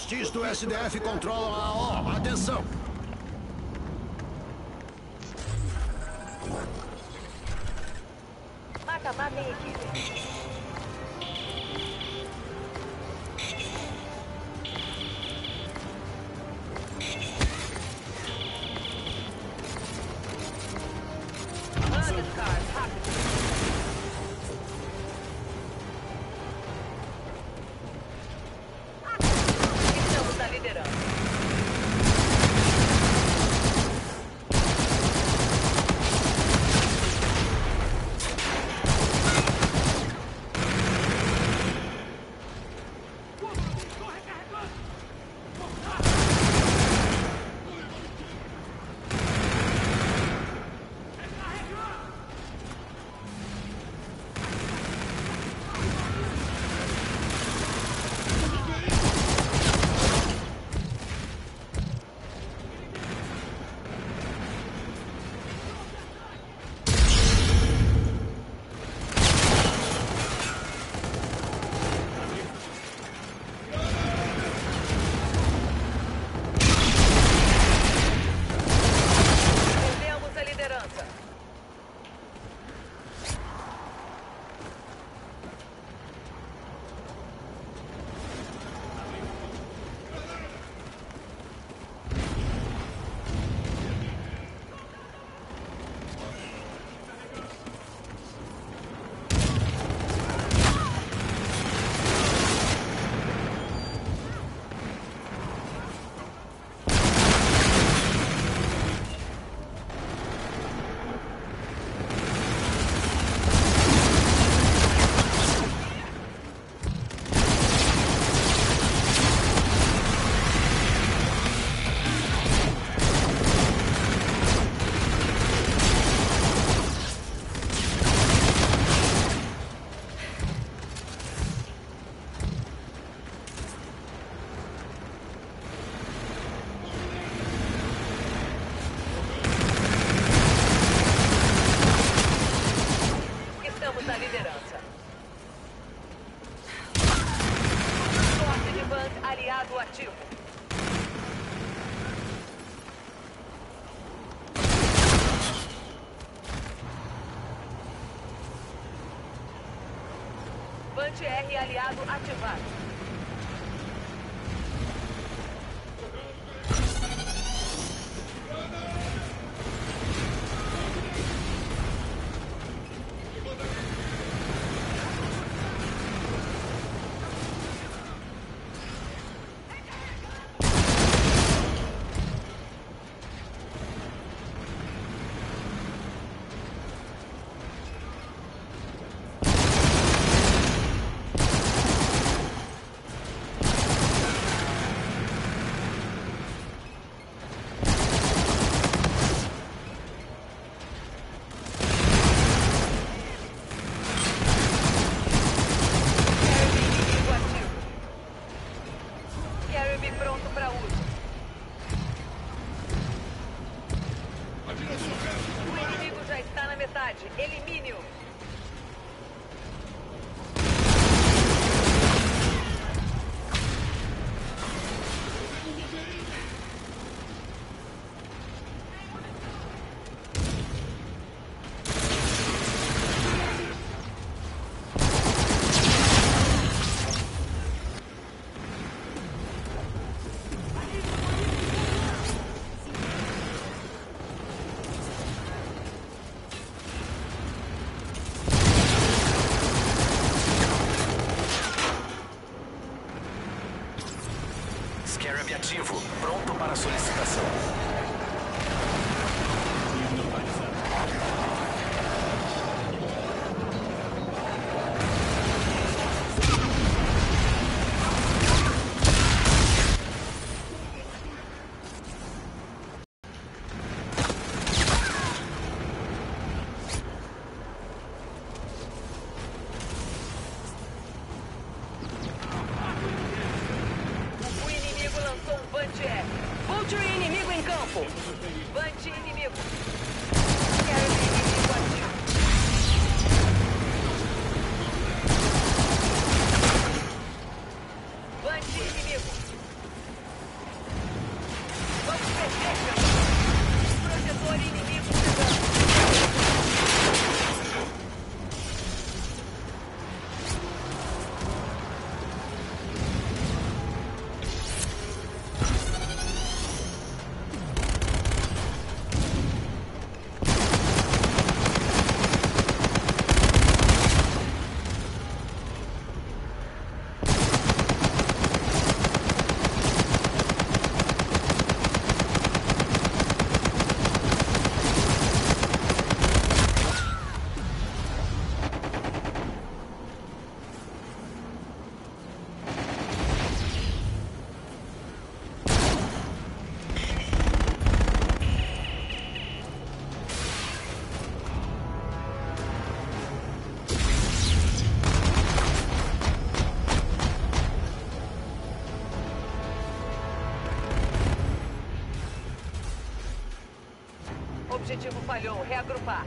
Hostis do SDF controlam a O. Atenção! aliado ativo. Band R aliado ativado. Pronto para solicitação. campo. Bande inimigo. Objetivo falhou. Reagrupar.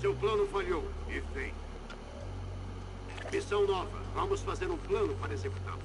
Seu plano falhou. E feito. Missão nova. Vamos fazer um plano para executá-lo.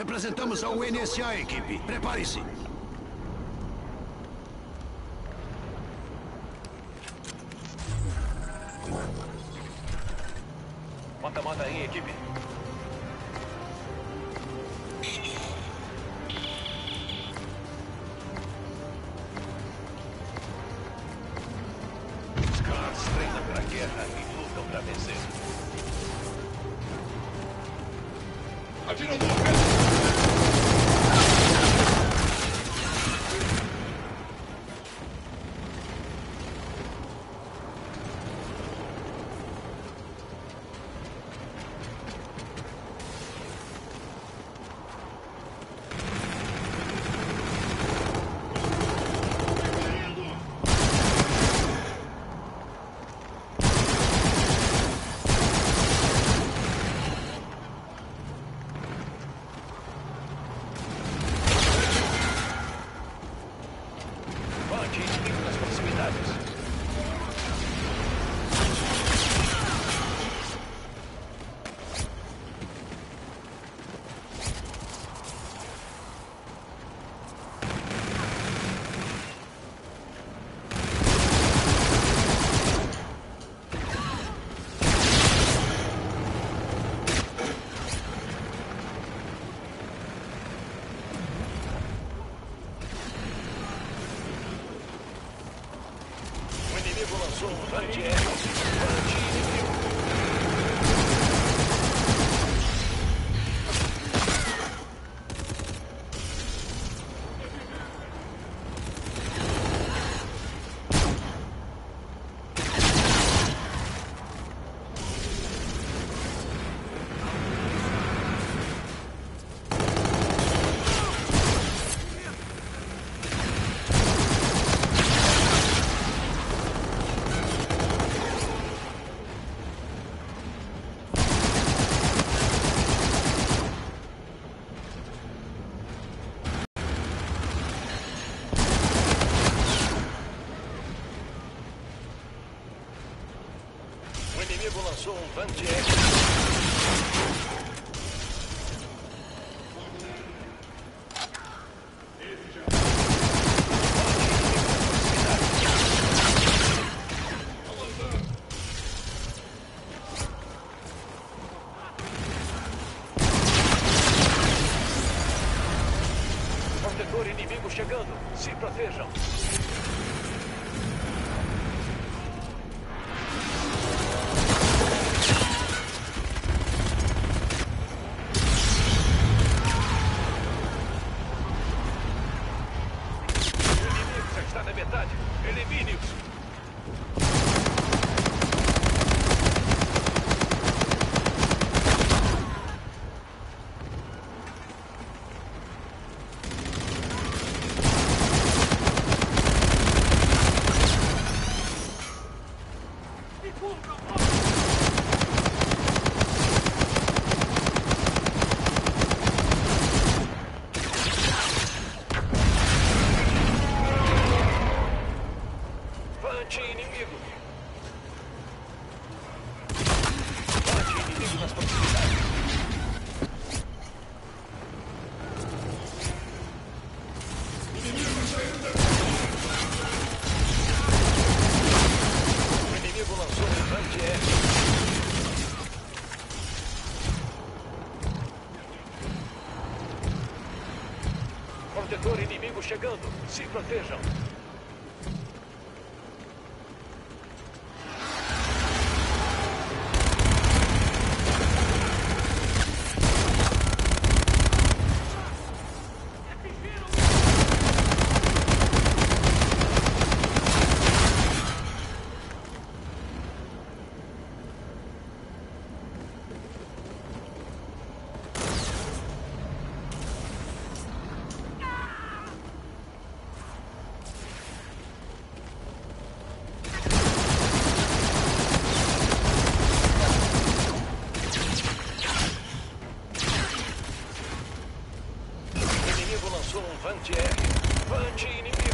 Representamos a UNSA, equipe. Prepare-se. Mata-mata aí, equipe. That is. Inimigo lançou um chegando. Se protejam. X1 Vante inimigo.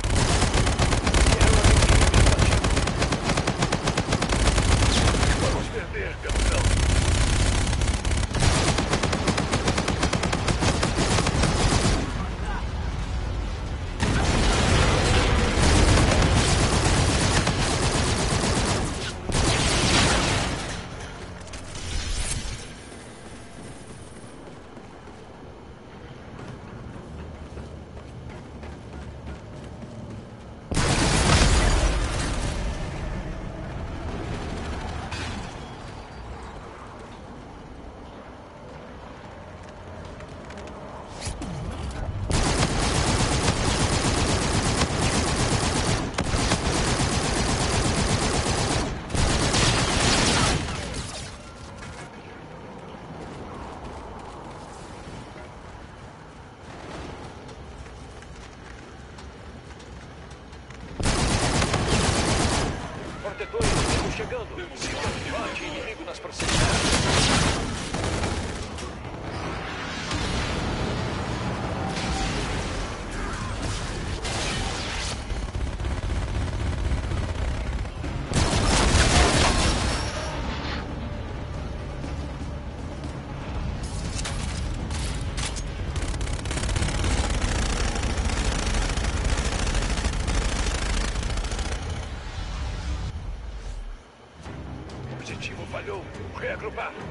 Objetivo falhou. Reagrupar.